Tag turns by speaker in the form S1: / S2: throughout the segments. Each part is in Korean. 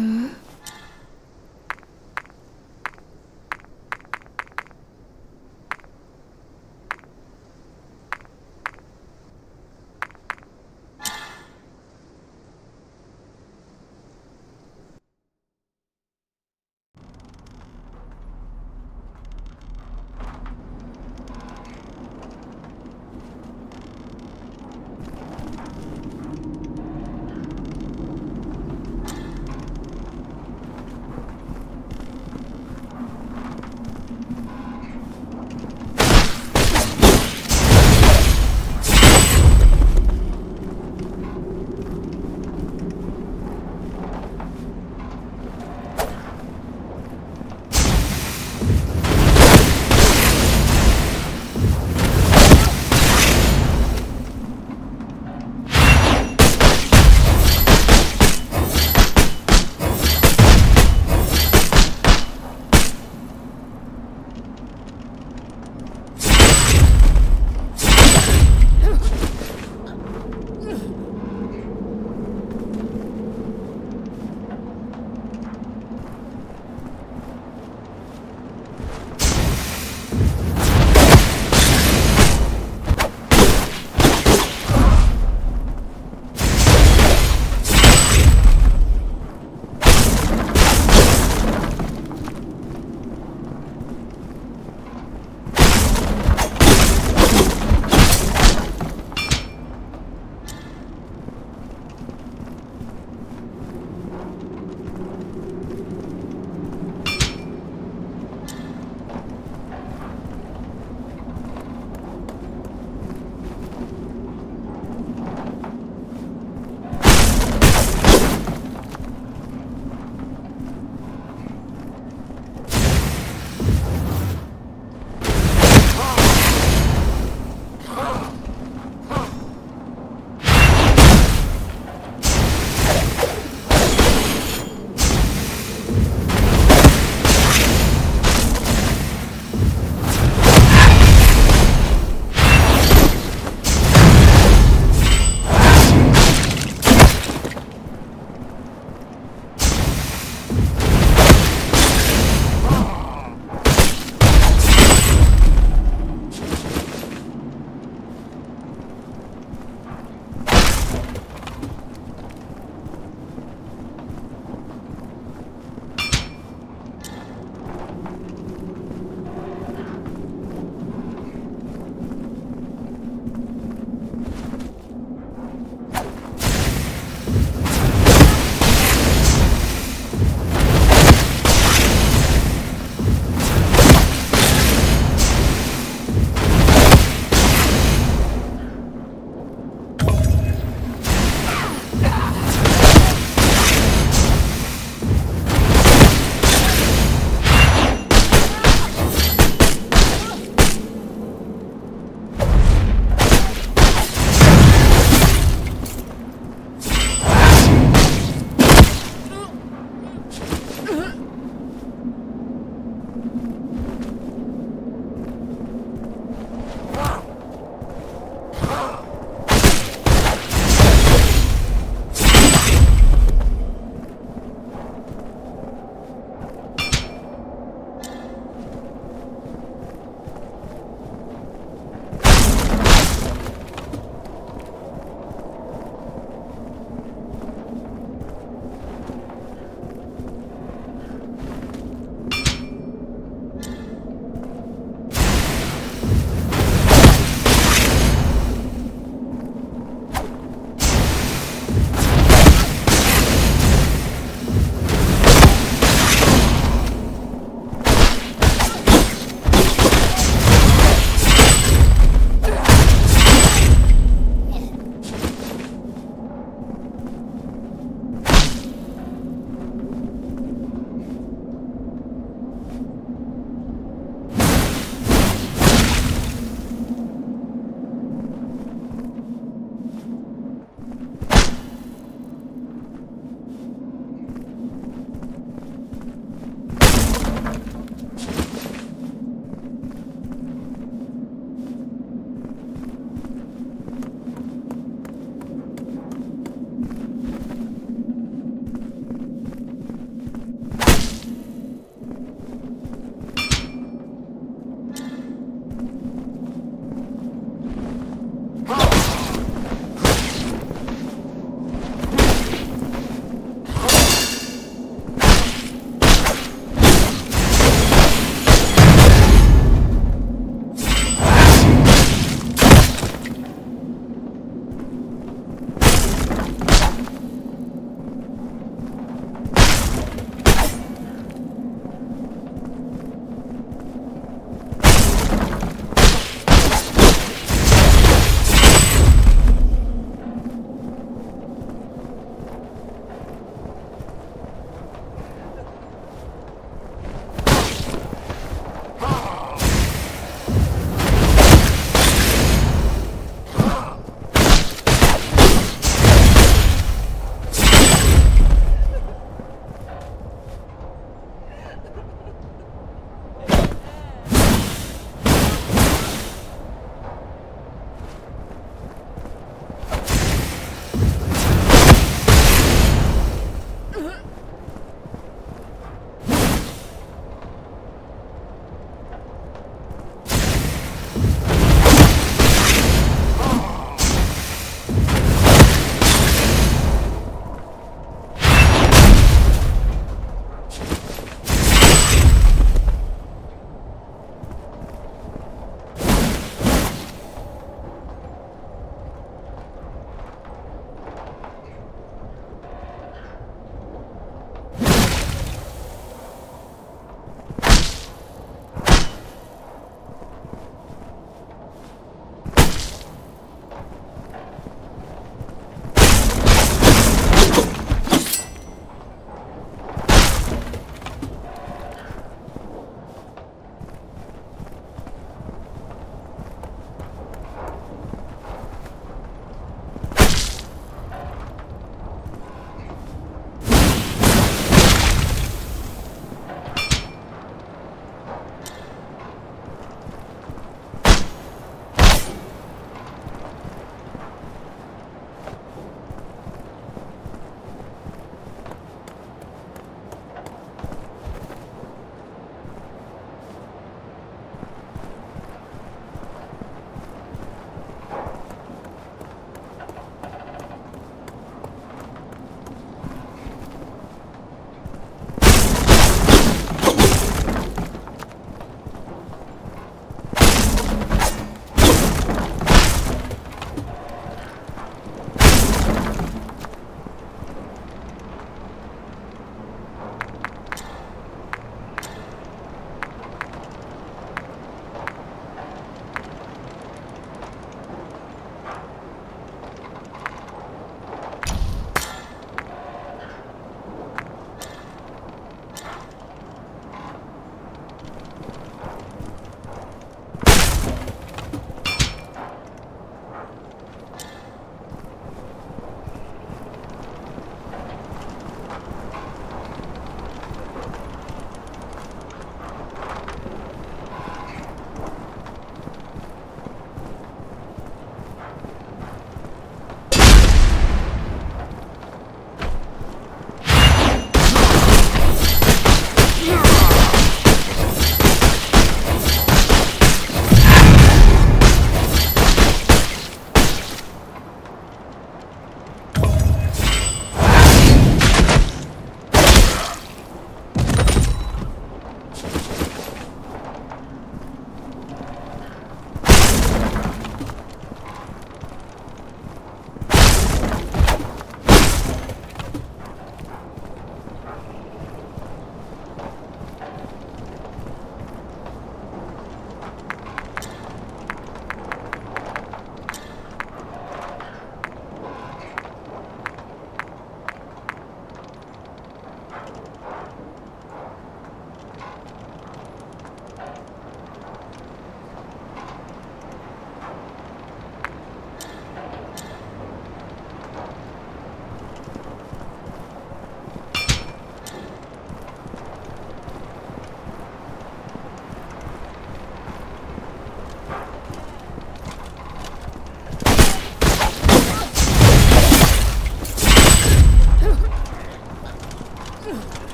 S1: 응?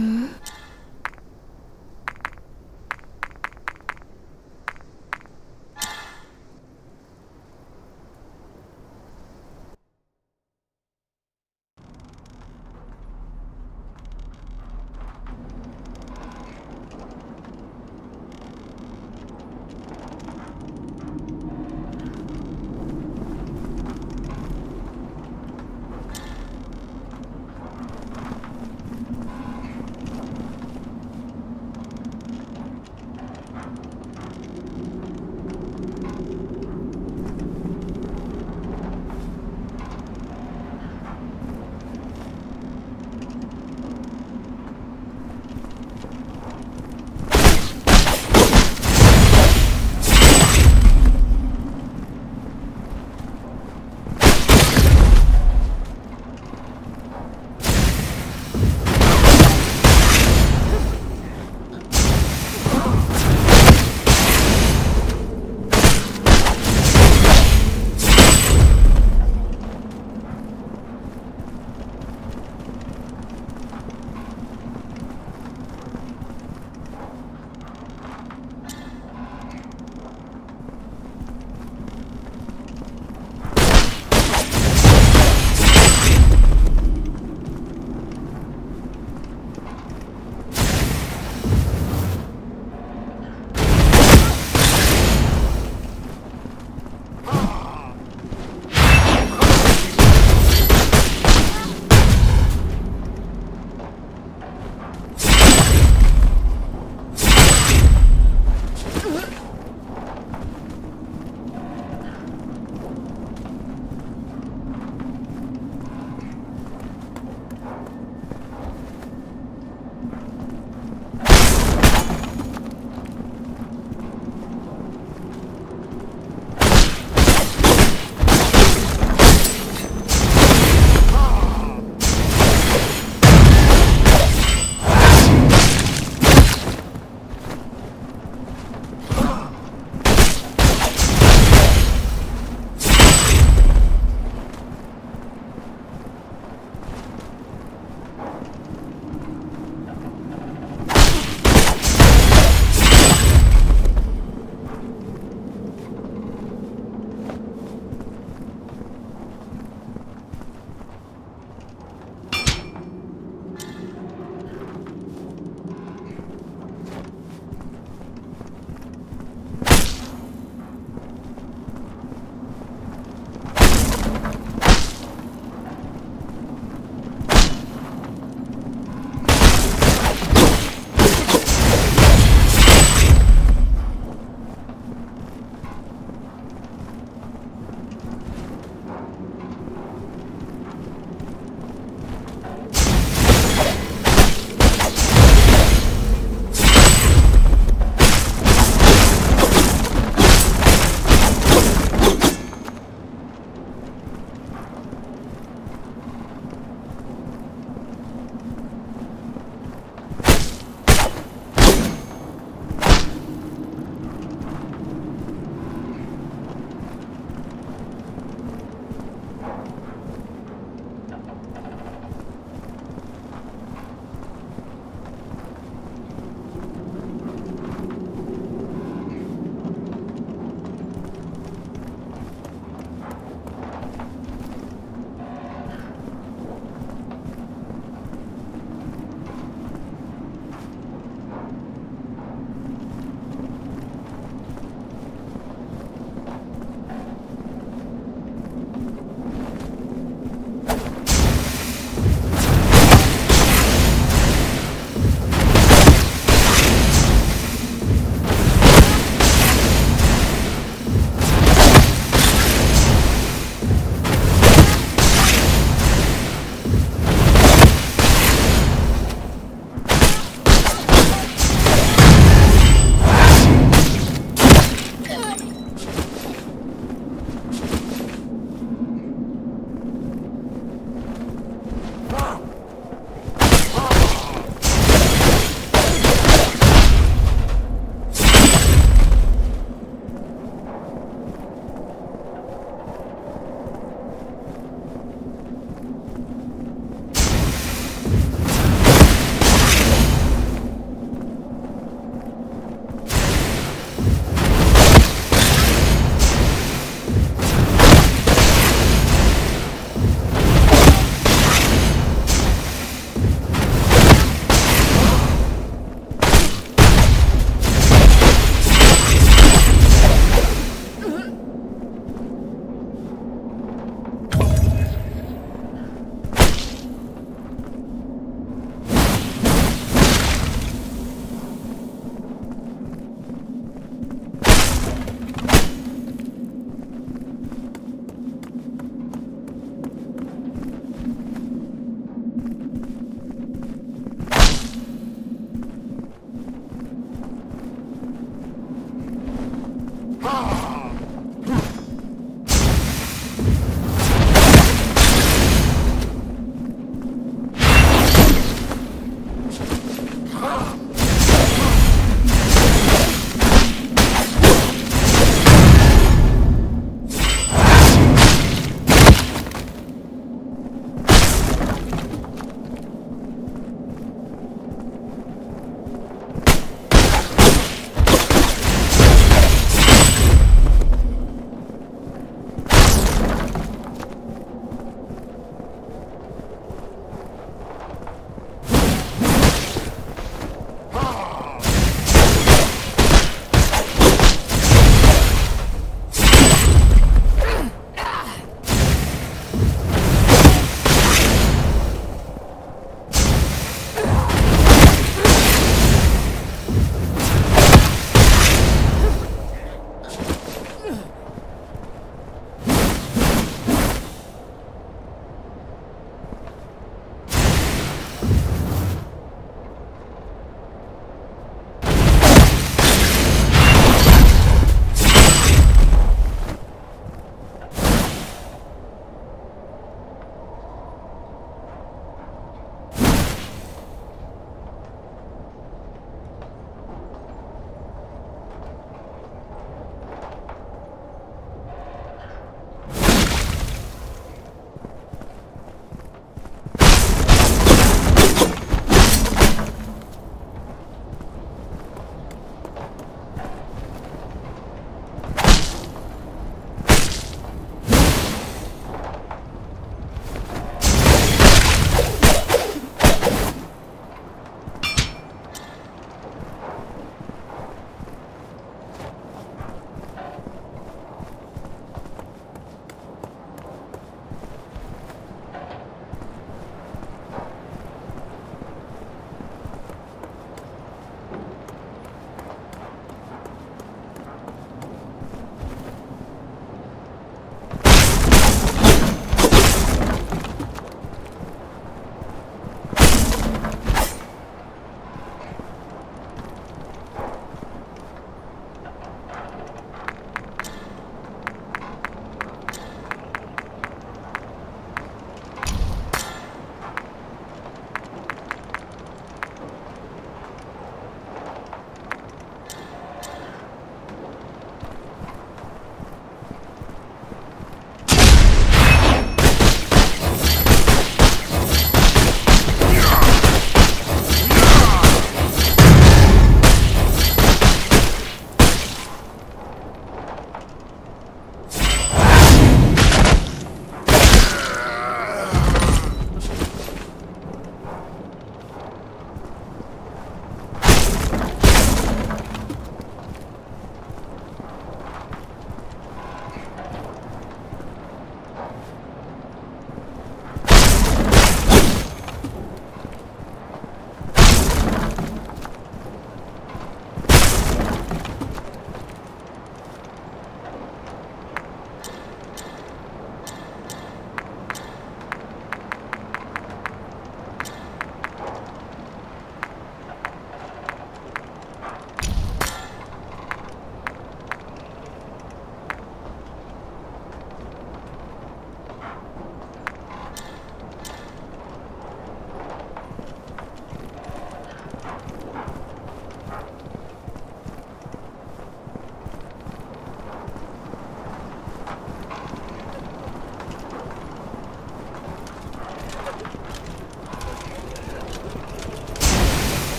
S1: her mm-hmm.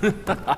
S1: Ha ha ha.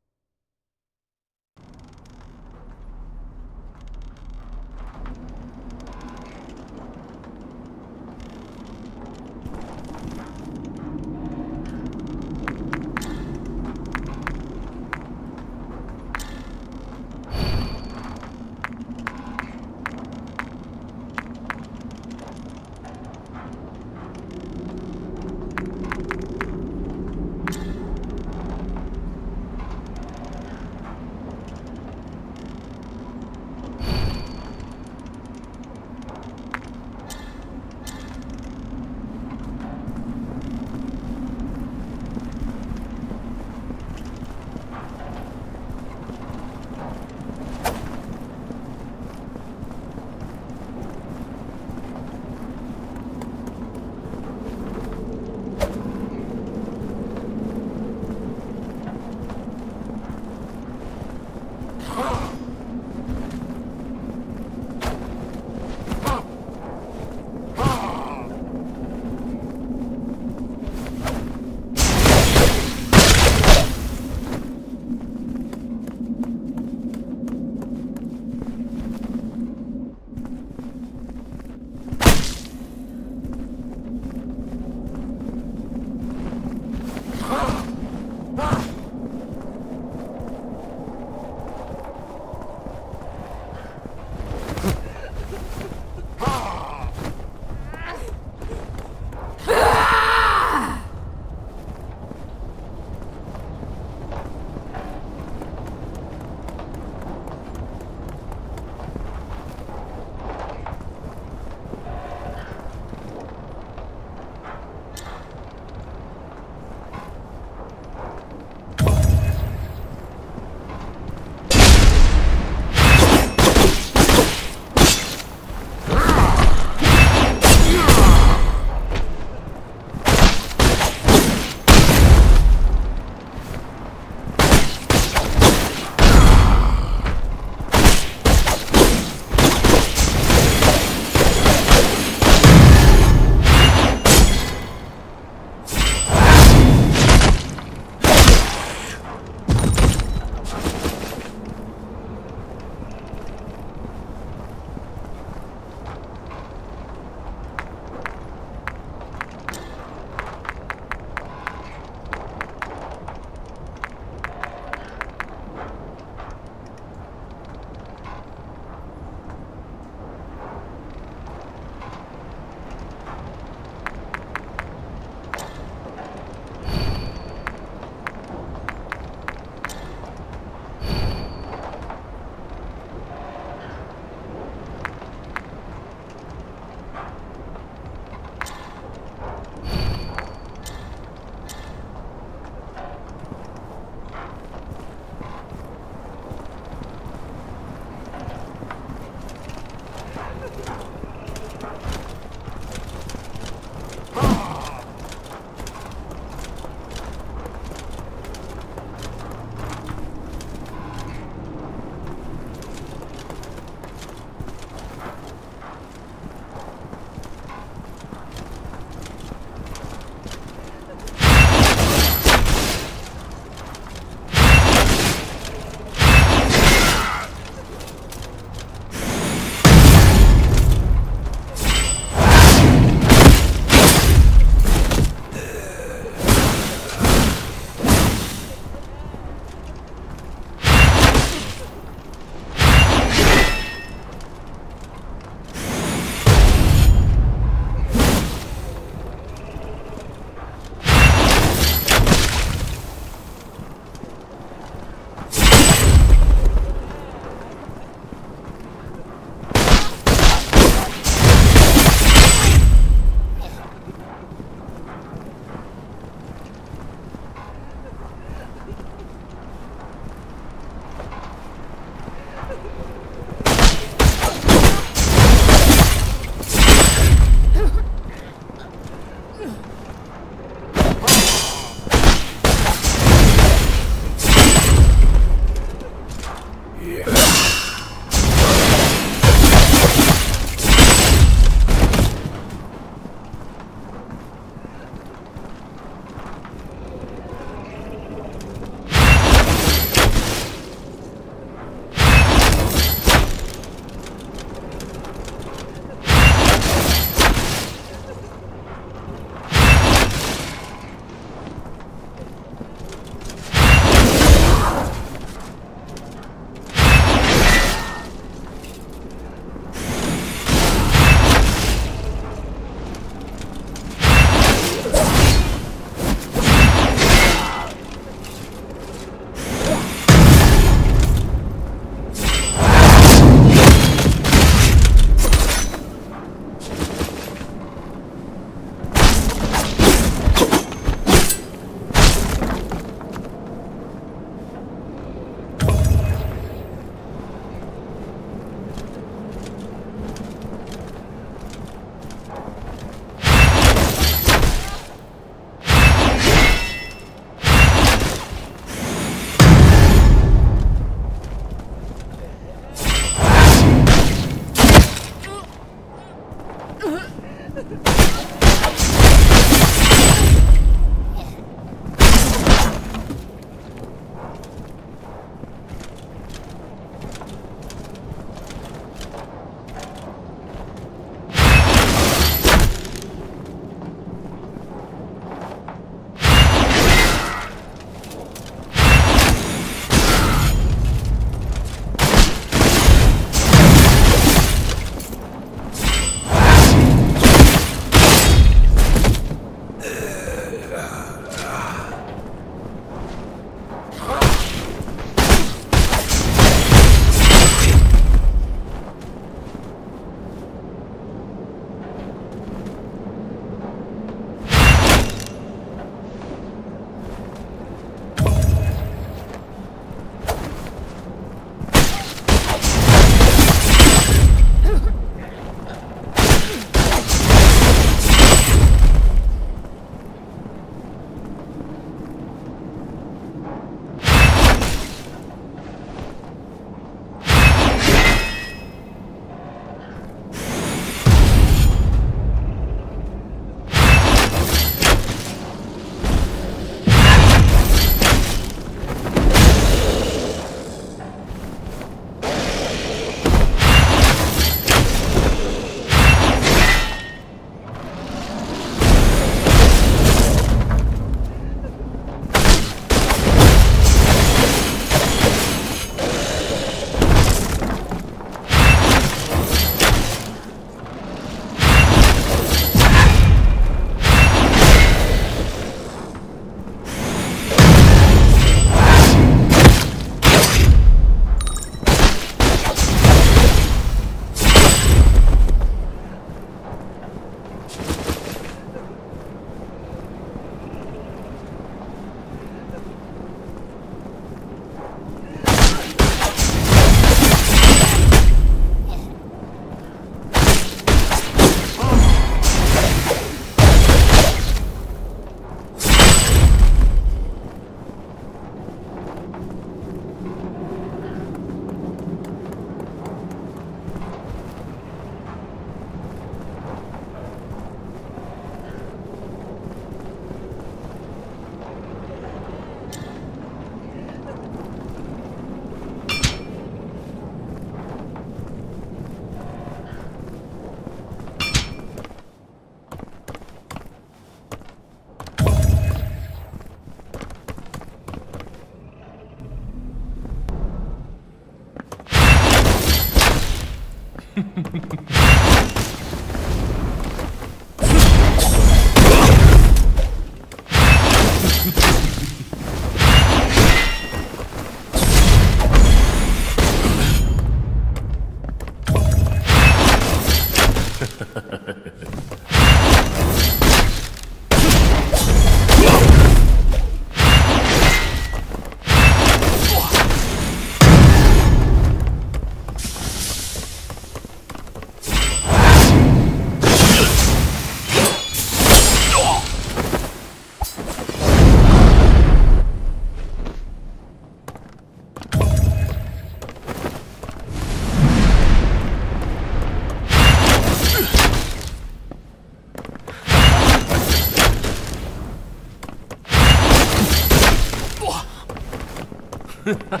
S1: Ha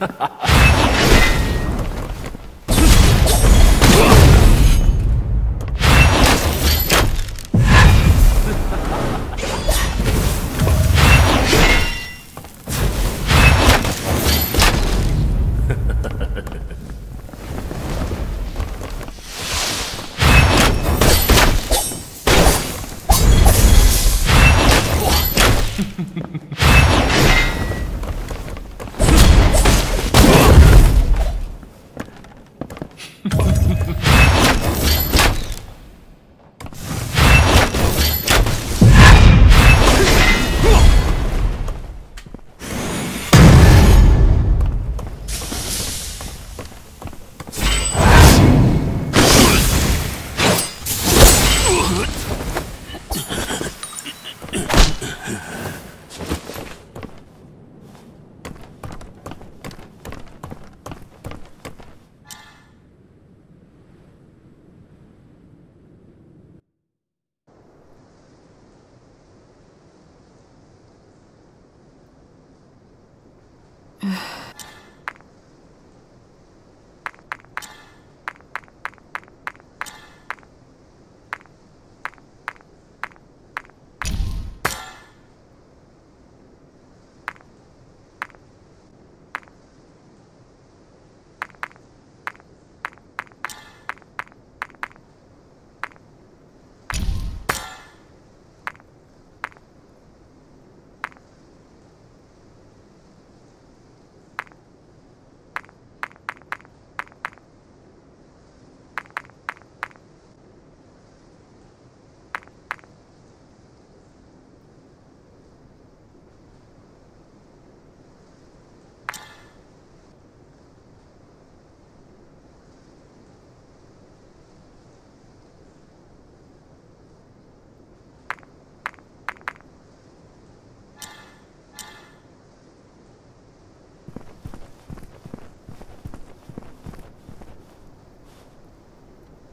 S1: ha ha.